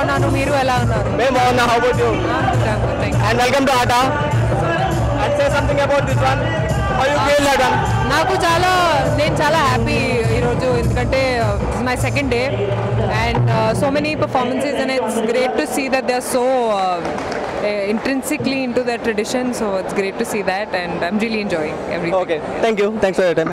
బాగున్నాను మీరు ఎలా ఉన్నారు? మేము బాగున్నా. How about you and welcome to ATA and say something about this one how you feel that one నాకు చాలా నేను చాలా హ్యాపీ ఈరోజు ఎందుకంటే my second day and so many performances and it's great to see that they are so intrinsically in to the tradition so it's great to see that and I'm really enjoying every okay thank you thanks for your time